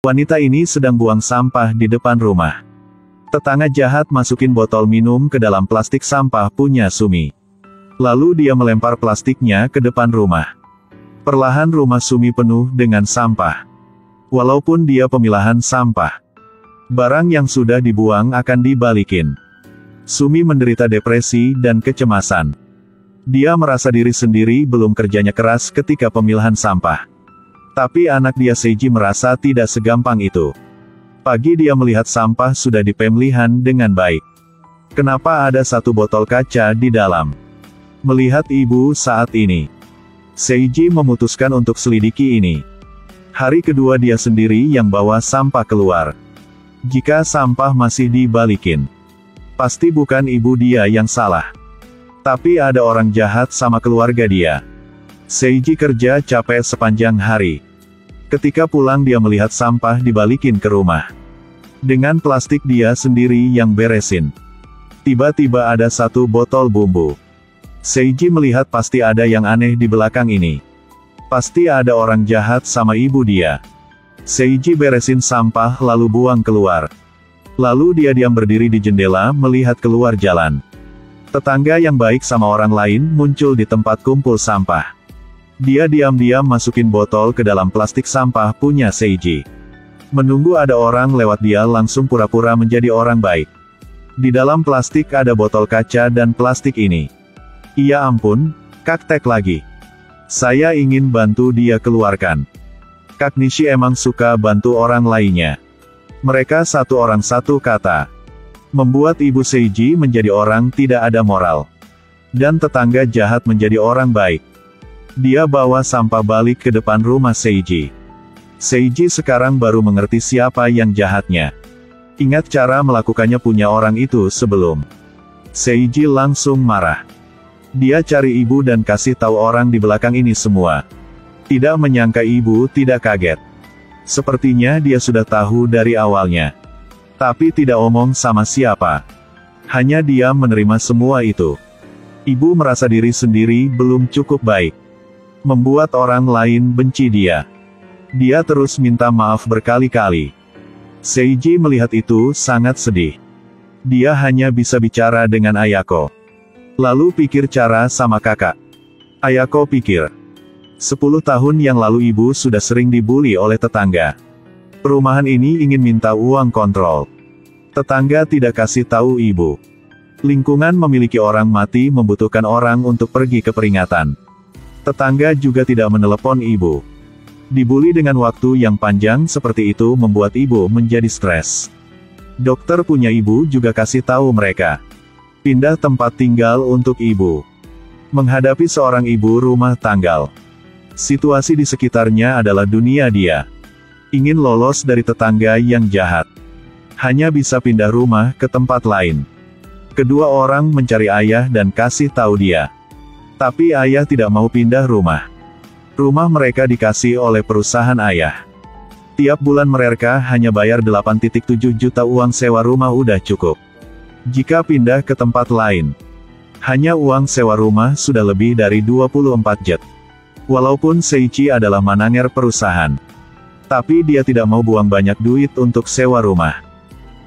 Wanita ini sedang buang sampah di depan rumah. Tetangga jahat masukin botol minum ke dalam plastik sampah punya Sumi. Lalu dia melempar plastiknya ke depan rumah. Perlahan rumah Sumi penuh dengan sampah. Walaupun dia pemilahan sampah. Barang yang sudah dibuang akan dibalikin. Sumi menderita depresi dan kecemasan. Dia merasa diri sendiri belum kerjanya keras ketika pemilahan sampah. Tapi anak dia Seiji merasa tidak segampang itu. Pagi dia melihat sampah sudah dipemlihan dengan baik. Kenapa ada satu botol kaca di dalam? Melihat ibu saat ini, Seiji memutuskan untuk selidiki ini. Hari kedua dia sendiri yang bawa sampah keluar. Jika sampah masih dibalikin, pasti bukan ibu dia yang salah. Tapi ada orang jahat sama keluarga dia. Seiji kerja capek sepanjang hari. Ketika pulang dia melihat sampah dibalikin ke rumah. Dengan plastik dia sendiri yang beresin. Tiba-tiba ada satu botol bumbu. Seiji melihat pasti ada yang aneh di belakang ini. Pasti ada orang jahat sama ibu dia. Seiji beresin sampah lalu buang keluar. Lalu dia diam berdiri di jendela melihat keluar jalan. Tetangga yang baik sama orang lain muncul di tempat kumpul sampah. Dia diam-diam masukin botol ke dalam plastik sampah punya Seiji. Menunggu ada orang lewat dia langsung pura-pura menjadi orang baik. Di dalam plastik ada botol kaca dan plastik ini. Iya ampun, Kak Tek lagi. Saya ingin bantu dia keluarkan. Kak Nishi emang suka bantu orang lainnya. Mereka satu orang satu kata. Membuat Ibu Seiji menjadi orang tidak ada moral. Dan tetangga jahat menjadi orang baik. Dia bawa sampah balik ke depan rumah Seiji. Seiji sekarang baru mengerti siapa yang jahatnya. Ingat cara melakukannya punya orang itu sebelum. Seiji langsung marah. Dia cari ibu dan kasih tahu orang di belakang ini semua. Tidak menyangka ibu tidak kaget. Sepertinya dia sudah tahu dari awalnya. Tapi tidak omong sama siapa. Hanya dia menerima semua itu. Ibu merasa diri sendiri belum cukup baik. Membuat orang lain benci dia. Dia terus minta maaf berkali-kali. Seiji melihat itu sangat sedih. Dia hanya bisa bicara dengan Ayako. Lalu pikir cara sama kakak. Ayako pikir. Sepuluh tahun yang lalu ibu sudah sering dibully oleh tetangga. Perumahan ini ingin minta uang kontrol. Tetangga tidak kasih tahu ibu. Lingkungan memiliki orang mati membutuhkan orang untuk pergi ke peringatan. Tetangga juga tidak menelepon ibu. Dibully dengan waktu yang panjang seperti itu membuat ibu menjadi stres. Dokter punya ibu juga kasih tahu mereka. Pindah tempat tinggal untuk ibu. Menghadapi seorang ibu rumah tanggal. Situasi di sekitarnya adalah dunia dia. Ingin lolos dari tetangga yang jahat. Hanya bisa pindah rumah ke tempat lain. Kedua orang mencari ayah dan kasih tahu dia. Tapi ayah tidak mau pindah rumah. Rumah mereka dikasih oleh perusahaan ayah. Tiap bulan mereka hanya bayar 8.7 juta uang sewa rumah udah cukup. Jika pindah ke tempat lain, hanya uang sewa rumah sudah lebih dari 24 jet. Walaupun Seichi adalah manager perusahaan, tapi dia tidak mau buang banyak duit untuk sewa rumah.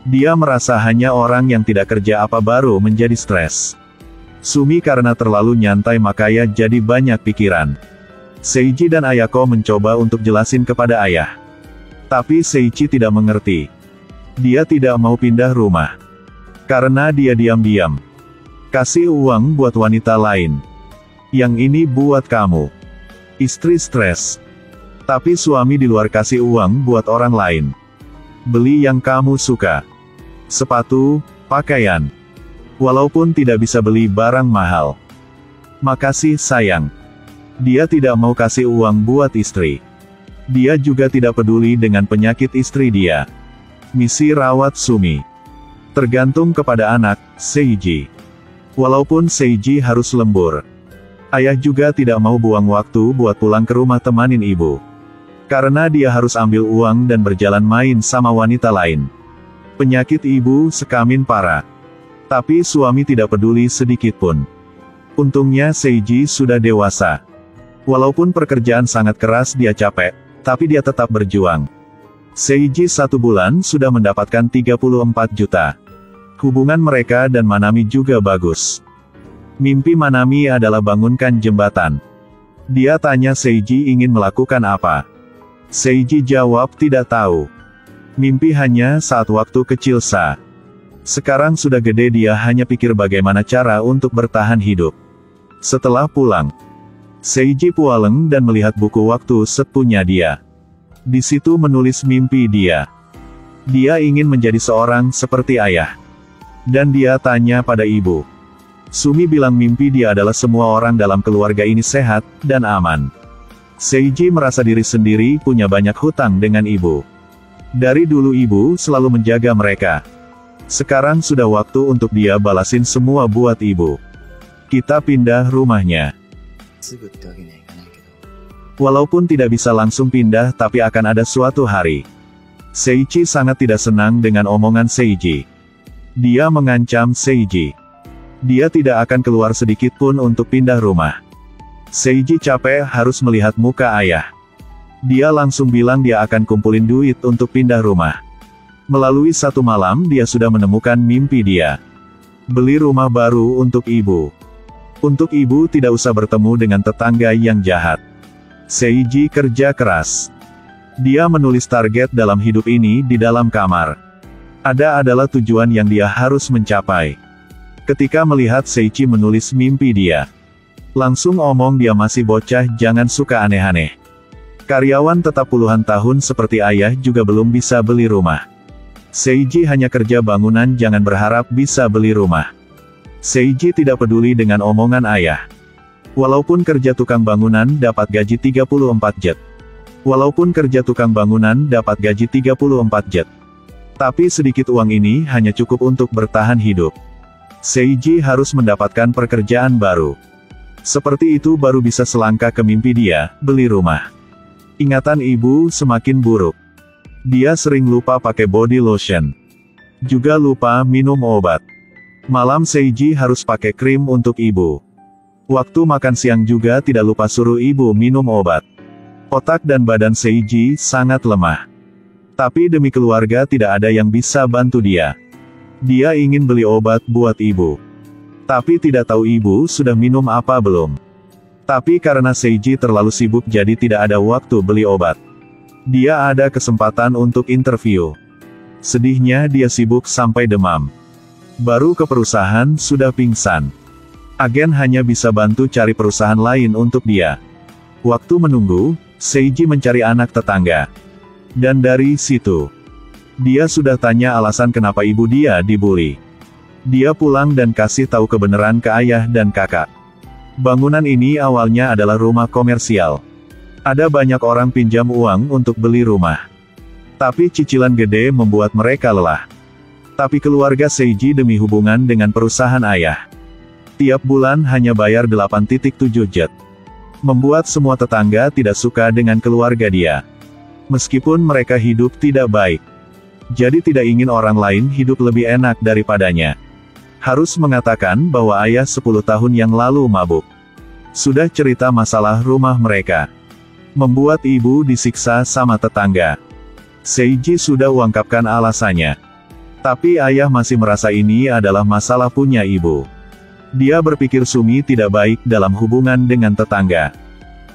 Dia merasa hanya orang yang tidak kerja apa baru menjadi stres. Sumi karena terlalu nyantai makanya jadi banyak pikiran. Seiji dan Ayako mencoba untuk jelasin kepada ayah. Tapi Seichi tidak mengerti. Dia tidak mau pindah rumah. Karena dia diam-diam. Kasih uang buat wanita lain. Yang ini buat kamu. Istri stres. Tapi suami di luar kasih uang buat orang lain. Beli yang kamu suka. Sepatu, pakaian. Walaupun tidak bisa beli barang mahal. Makasih sayang. Dia tidak mau kasih uang buat istri. Dia juga tidak peduli dengan penyakit istri dia. Misi rawat Sumi. Tergantung kepada anak, Seiji. Walaupun Seiji harus lembur. Ayah juga tidak mau buang waktu buat pulang ke rumah temanin ibu. Karena dia harus ambil uang dan berjalan main sama wanita lain. Penyakit ibu sekamin parah. Tapi suami tidak peduli sedikit pun. Untungnya Seiji sudah dewasa. Walaupun pekerjaan sangat keras dia capek, tapi dia tetap berjuang. Seiji satu bulan sudah mendapatkan 34 juta. Hubungan mereka dan Manami juga bagus. Mimpi Manami adalah bangunkan jembatan. Dia tanya Seiji ingin melakukan apa. Seiji jawab tidak tahu. Mimpi hanya saat waktu kecil sa. Sekarang sudah gede dia hanya pikir bagaimana cara untuk bertahan hidup. Setelah pulang, Seiji pualeng dan melihat buku waktu sepunya dia. Di situ menulis mimpi dia. Dia ingin menjadi seorang seperti ayah. Dan dia tanya pada ibu. Sumi bilang mimpi dia adalah semua orang dalam keluarga ini sehat, dan aman. Seiji merasa diri sendiri punya banyak hutang dengan ibu. Dari dulu ibu selalu menjaga mereka. Sekarang sudah waktu untuk dia balasin semua buat ibu. Kita pindah rumahnya. Walaupun tidak bisa langsung pindah tapi akan ada suatu hari. Seichi sangat tidak senang dengan omongan Seiji. Dia mengancam Seiji. Dia tidak akan keluar sedikit pun untuk pindah rumah. Seiji capek harus melihat muka ayah. Dia langsung bilang dia akan kumpulin duit untuk pindah rumah. Melalui satu malam dia sudah menemukan mimpi dia. Beli rumah baru untuk ibu. Untuk ibu tidak usah bertemu dengan tetangga yang jahat. Seiji kerja keras. Dia menulis target dalam hidup ini di dalam kamar. Ada adalah tujuan yang dia harus mencapai. Ketika melihat Seichi menulis mimpi dia, langsung omong dia masih bocah jangan suka aneh-aneh. Karyawan tetap puluhan tahun seperti ayah juga belum bisa beli rumah. Seiji hanya kerja bangunan jangan berharap bisa beli rumah. Seiji tidak peduli dengan omongan ayah. Walaupun kerja tukang bangunan dapat gaji 34 jet. Walaupun kerja tukang bangunan dapat gaji 34 jet. Tapi sedikit uang ini hanya cukup untuk bertahan hidup. Seiji harus mendapatkan pekerjaan baru. Seperti itu baru bisa selangkah ke mimpi dia, beli rumah. Ingatan ibu semakin buruk. Dia sering lupa pakai body lotion. Juga lupa minum obat. Malam Seiji harus pakai krim untuk ibu. Waktu makan siang juga tidak lupa suruh ibu minum obat. Otak dan badan Seiji sangat lemah. Tapi demi keluarga tidak ada yang bisa bantu dia. Dia ingin beli obat buat ibu. Tapi tidak tahu ibu sudah minum apa belum. Tapi karena Seiji terlalu sibuk jadi tidak ada waktu beli obat. Dia ada kesempatan untuk interview. Sedihnya dia sibuk sampai demam. Baru ke perusahaan sudah pingsan. Agen hanya bisa bantu cari perusahaan lain untuk dia. Waktu menunggu, Seiji mencari anak tetangga. Dan dari situ, dia sudah tanya alasan kenapa ibu dia dibully. Dia pulang dan kasih tahu kebenaran ke ayah dan kakak. Bangunan ini awalnya adalah rumah komersial. Ada banyak orang pinjam uang untuk beli rumah. Tapi cicilan gede membuat mereka lelah. Tapi keluarga Seiji demi hubungan dengan perusahaan ayah. Tiap bulan hanya bayar 8.7 jet. Membuat semua tetangga tidak suka dengan keluarga dia. Meskipun mereka hidup tidak baik. Jadi tidak ingin orang lain hidup lebih enak daripadanya. Harus mengatakan bahwa ayah 10 tahun yang lalu mabuk. Sudah cerita masalah rumah mereka. Membuat ibu disiksa sama tetangga. Seiji sudah ungkapkan alasannya. Tapi ayah masih merasa ini adalah masalah punya ibu. Dia berpikir Sumi tidak baik dalam hubungan dengan tetangga.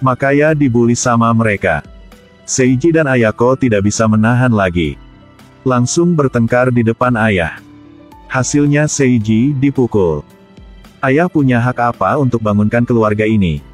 Makanya dibully sama mereka. Seiji dan Ayako tidak bisa menahan lagi. Langsung bertengkar di depan ayah. Hasilnya Seiji dipukul. Ayah punya hak apa untuk bangunkan keluarga ini?